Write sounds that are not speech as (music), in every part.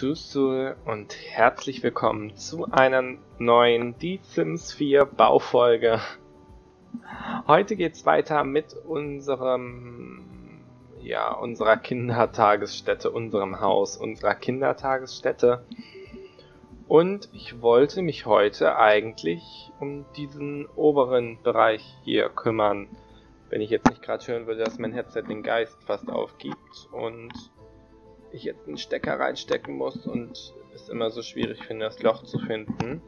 Susu und herzlich willkommen zu einer neuen Die Sims 4 Baufolge. Heute geht's weiter mit unserem, ja, unserer Kindertagesstätte, unserem Haus, unserer Kindertagesstätte. Und ich wollte mich heute eigentlich um diesen oberen Bereich hier kümmern. Wenn ich jetzt nicht gerade hören würde, dass mein Headset den Geist fast aufgibt und ich jetzt einen Stecker reinstecken muss und es immer so schwierig finde, das Loch zu finden,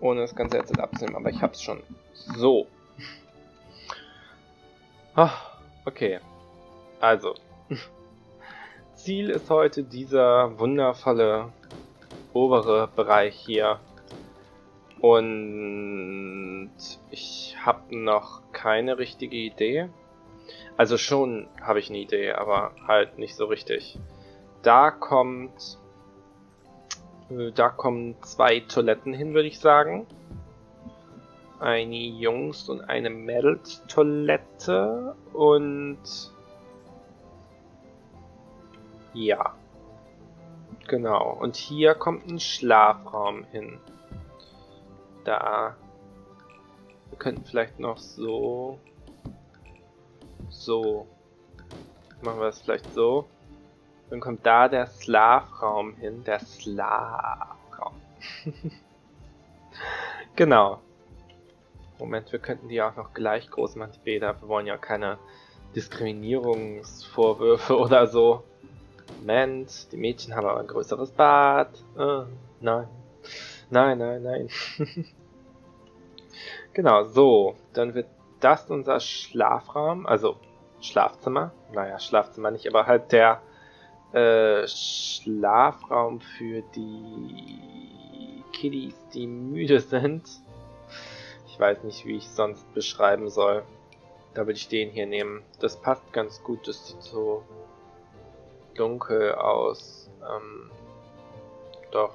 ohne das ganze Headset abzunehmen. Aber ich hab's schon. So. Ach, okay. Also. (laughs) Ziel ist heute dieser wundervolle obere Bereich hier. Und ich habe noch keine richtige Idee. Also schon habe ich eine Idee, aber halt nicht so richtig. Da kommt, da kommen zwei Toiletten hin, würde ich sagen. Eine Jungs- und eine Mädels-Toilette und ja, genau. Und hier kommt ein Schlafraum hin. Da wir könnten vielleicht noch so so. Machen wir es vielleicht so. Dann kommt da der Slavraum hin. Der Slavraum. (laughs) genau. Moment, wir könnten die auch noch gleich groß machen, die Bäder. Wir wollen ja keine Diskriminierungsvorwürfe (laughs) oder so. Moment, die Mädchen haben aber ein größeres Bad. Oh, nein. Nein, nein, nein. (laughs) genau, so. Dann wird das unser Schlafraum, also Schlafzimmer. Naja, Schlafzimmer nicht, aber halt der äh, Schlafraum für die Kiddies, die müde sind. Ich weiß nicht, wie ich sonst beschreiben soll. Da würde ich den hier nehmen. Das passt ganz gut. Das sieht so dunkel aus. Ähm, doch.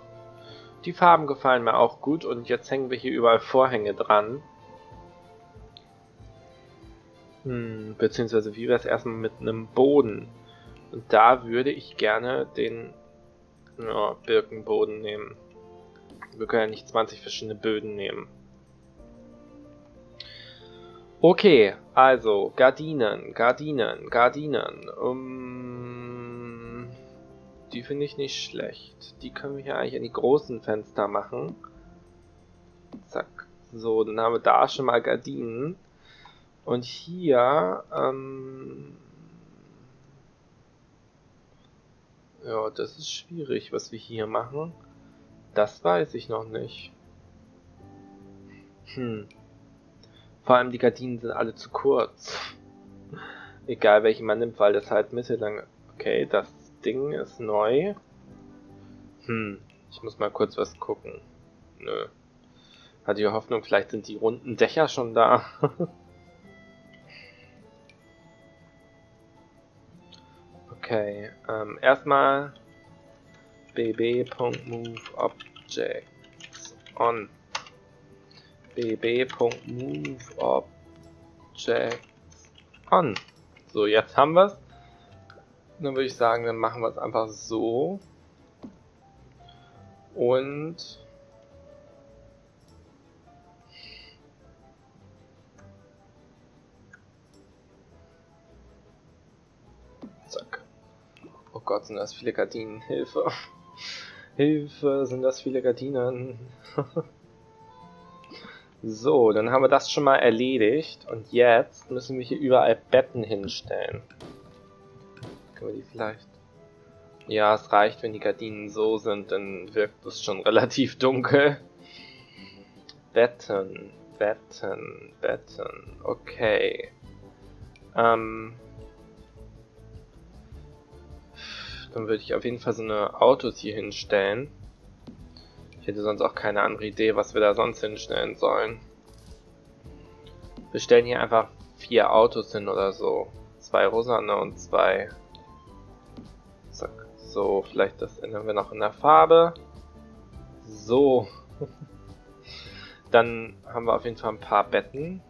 Die Farben gefallen mir auch gut und jetzt hängen wir hier überall Vorhänge dran. Hm, beziehungsweise wie wäre es erstmal mit einem Boden? Und da würde ich gerne den ja, Birkenboden nehmen. Wir können ja nicht 20 verschiedene Böden nehmen. Okay, also Gardinen, Gardinen, Gardinen. Um, die finde ich nicht schlecht. Die können wir hier eigentlich an die großen Fenster machen. Zack. So, dann haben wir da schon mal Gardinen. Und hier, ähm, ja, das ist schwierig, was wir hier machen. Das weiß ich noch nicht. Hm. Vor allem die Gardinen sind alle zu kurz. Egal welchen man nimmt, weil das halt mittellang... Okay, das Ding ist neu. Hm, ich muss mal kurz was gucken. Nö. Hatte die Hoffnung, vielleicht sind die runden Dächer schon da. (laughs) Okay, ähm, erstmal bb.moveObjects on bb.moveObjects on. So, jetzt haben wir es. Dann würde ich sagen, dann machen wir es einfach so. Und Gott, sind das viele Gardinen. (laughs) Hilfe. Hilfe, sind das viele Gardinen. (laughs) so, dann haben wir das schon mal erledigt. Und jetzt müssen wir hier überall Betten hinstellen. Können wir die vielleicht... Ja, es reicht, wenn die Gardinen so sind, dann wirkt es schon (laughs) relativ dunkel. Betten, Betten, Betten. Okay. Ähm, Dann würde ich auf jeden Fall so eine Autos hier hinstellen. Ich hätte sonst auch keine andere Idee, was wir da sonst hinstellen sollen. Wir stellen hier einfach vier Autos hin oder so. Zwei rosane und zwei... Zack. So, vielleicht das ändern wir noch in der Farbe. So. (laughs) Dann haben wir auf jeden Fall ein paar Betten.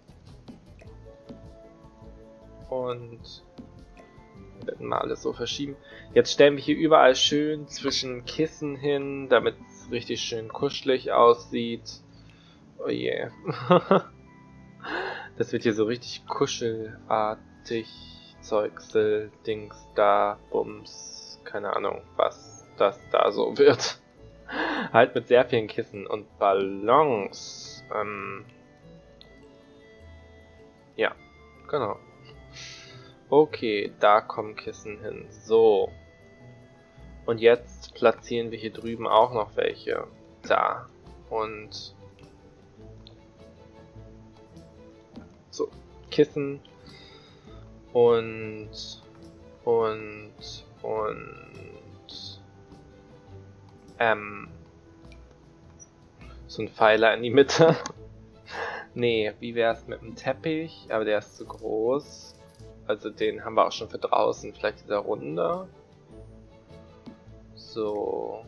Und Betten mal alles so verschieben. Jetzt stellen wir hier überall schön zwischen Kissen hin, damit es richtig schön kuschelig aussieht. Oh. Yeah. (laughs) das wird hier so richtig kuschelartig. Zeugsel, Dings da, Bums, keine Ahnung, was das da so wird. halt mit sehr vielen Kissen und Ballons. Ähm ja, genau. Okay, da kommen Kissen hin. So. Und jetzt platzieren wir hier drüben auch noch welche. Da. Und so, Kissen und und und ähm so ein Pfeiler in die Mitte. (laughs) nee, wie wär's mit dem Teppich? Aber der ist zu groß. Also den haben wir auch schon für draußen. Vielleicht dieser Runde. So.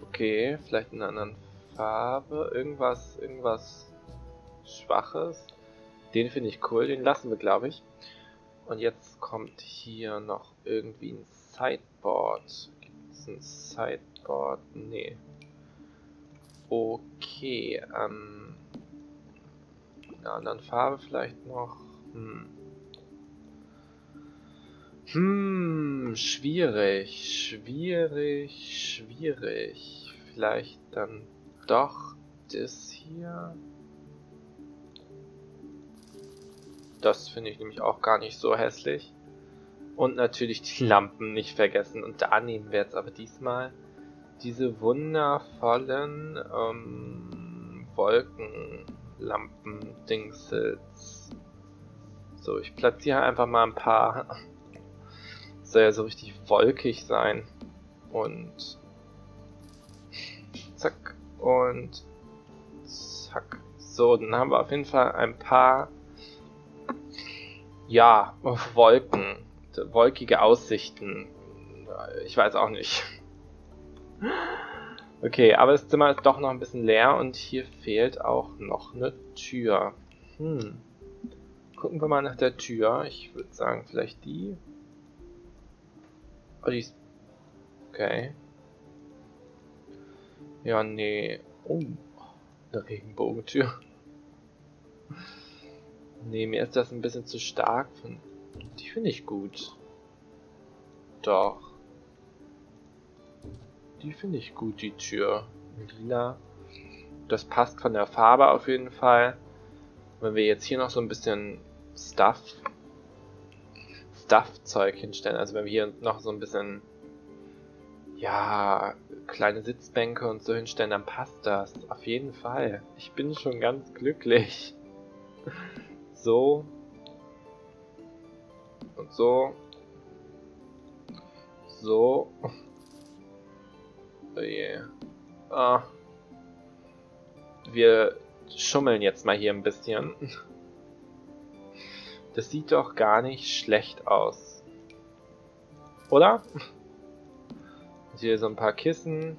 Okay, vielleicht in einer anderen Farbe. Irgendwas, irgendwas Schwaches. Den finde ich cool. Den lassen wir, glaube ich. Und jetzt kommt hier noch irgendwie ein Sideboard. Gibt es ein Sideboard? Nee. Okay, ähm. In einer anderen Farbe vielleicht noch. Hm. Hm, schwierig, schwierig, schwierig. Vielleicht dann doch das hier. Das finde ich nämlich auch gar nicht so hässlich. Und natürlich die Lampen nicht vergessen. Und da nehmen wir jetzt aber diesmal diese wundervollen ähm, Wolkenlampen-Dingsels. So, ich platziere einfach mal ein paar. Soll ja so richtig wolkig sein. Und zack und zack. So, dann haben wir auf jeden Fall ein paar ja, Wolken, wolkige Aussichten. Ich weiß auch nicht. Okay, aber das Zimmer ist doch noch ein bisschen leer und hier fehlt auch noch eine Tür. Hm. Gucken wir mal nach der Tür. Ich würde sagen, vielleicht die. Oh, die ist... Okay. Ja, nee. Oh, eine Regenbogentür. Nee, mir ist das ein bisschen zu stark. Die finde ich gut. Doch. Die finde ich gut, die Tür. Lila. Das passt von der Farbe auf jeden Fall. Wenn wir jetzt hier noch so ein bisschen Stuff, Stuff-Zeug hinstellen, also wenn wir hier noch so ein bisschen, ja, kleine Sitzbänke und so hinstellen, dann passt das. Auf jeden Fall. Ich bin schon ganz glücklich. So. Und so. So. Oh yeah. Ah. Wir schummeln jetzt mal hier ein bisschen. Das sieht doch gar nicht schlecht aus. Oder? Hier so ein paar Kissen.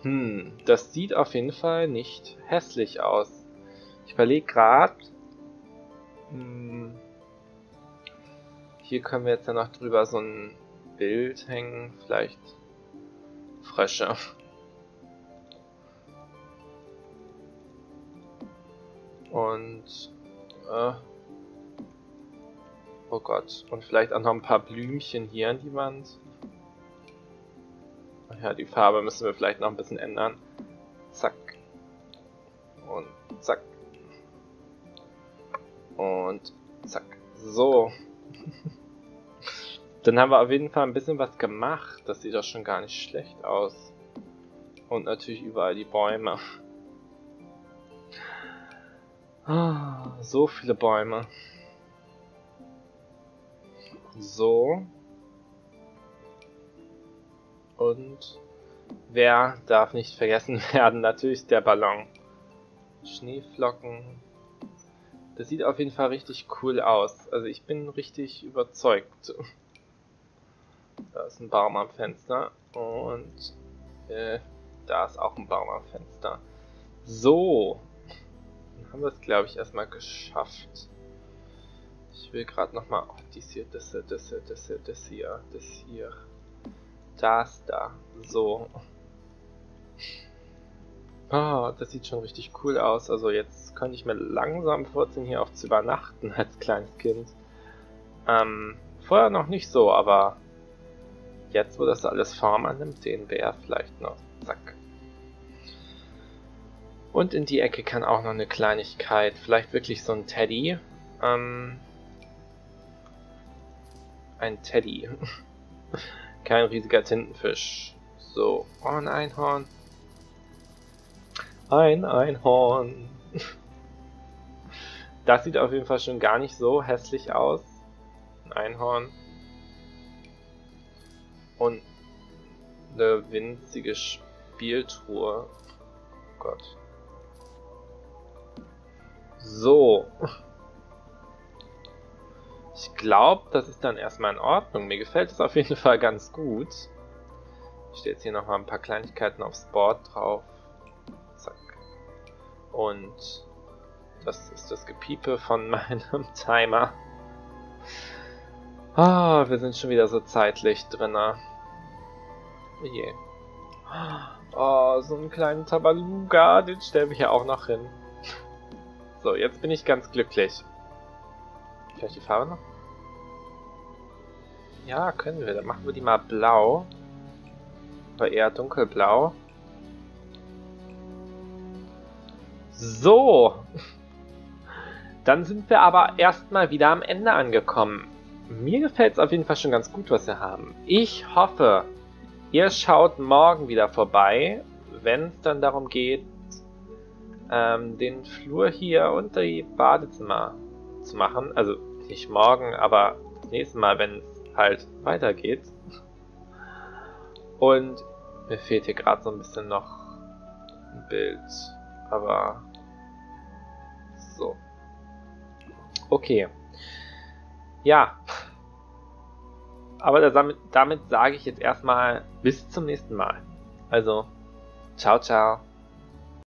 Hm, das sieht auf jeden Fall nicht hässlich aus. Ich überlege gerade. Hm, hier können wir jetzt ja noch drüber so ein Bild hängen. Vielleicht Frösche. Und äh, oh Gott. Und vielleicht auch noch ein paar Blümchen hier an die Wand. Ja, die Farbe müssen wir vielleicht noch ein bisschen ändern. Zack. Und zack. Und zack. So. (laughs) Dann haben wir auf jeden Fall ein bisschen was gemacht. Das sieht doch schon gar nicht schlecht aus. Und natürlich überall die Bäume. Ah, so viele Bäume. So. Und wer darf nicht vergessen (laughs) werden? Natürlich der Ballon. Schneeflocken. Das sieht auf jeden Fall richtig cool aus. Also ich bin richtig überzeugt. Da ist ein Baum am Fenster und äh, da ist auch ein Baum am Fenster. So, haben wir es, glaube ich, erstmal geschafft. Ich will gerade nochmal... Oh, dies hier, das hier, das hier, das hier, das hier, das hier. Das da. So. Oh, das sieht schon richtig cool aus. Also jetzt könnte ich mir langsam vorziehen, hier auch zu übernachten als kleines Kind. Ähm, vorher noch nicht so, aber jetzt, wo das alles Form annimmt, sehen wir vielleicht noch. Zack. Und in die Ecke kann auch noch eine Kleinigkeit, vielleicht wirklich so ein Teddy. Ähm, ein Teddy. (laughs) Kein riesiger Tintenfisch. So, oh, ein Einhorn. Ein Einhorn. (laughs) Das sieht auf jeden Fall schon gar nicht so hässlich aus. Ein Einhorn. Und eine winzige Spieltruhe. Oh Gott. So. Ich glaube, das ist dann erstmal in Ordnung. Mir gefällt es auf jeden Fall ganz gut. Ich stehe jetzt hier nochmal ein paar Kleinigkeiten aufs Board drauf. Zack. Und das ist das Gepiepe von (laughs) meinem Timer. Ah, wir sind schon wieder so zeitlich drinne. Oh je. Oh, so einen kleinen Tabaluga, den stellen wir hier auch noch hin. So, jetzt bin ich ganz glücklich. Vielleicht die Farbe noch? Ja, können wir. Dann machen wir die mal blau. Aber eher dunkelblau. So. (laughs) Dann sind wir aber erstmal wieder am Ende angekommen. Mir gefällt es auf jeden Fall schon ganz gut, was wir haben. Ich hoffe, ihr schaut morgen wieder vorbei, wenn es dann darum geht, ähm, den Flur hier und die Badezimmer zu machen. Also nicht morgen, aber das nächste Mal, wenn es halt weitergeht. Und mir fehlt hier gerade so ein bisschen noch ein Bild. Aber so. Okay. Ja. Aber damit, damit sage ich jetzt erstmal bis zum nächsten Mal. Also, ciao, ciao.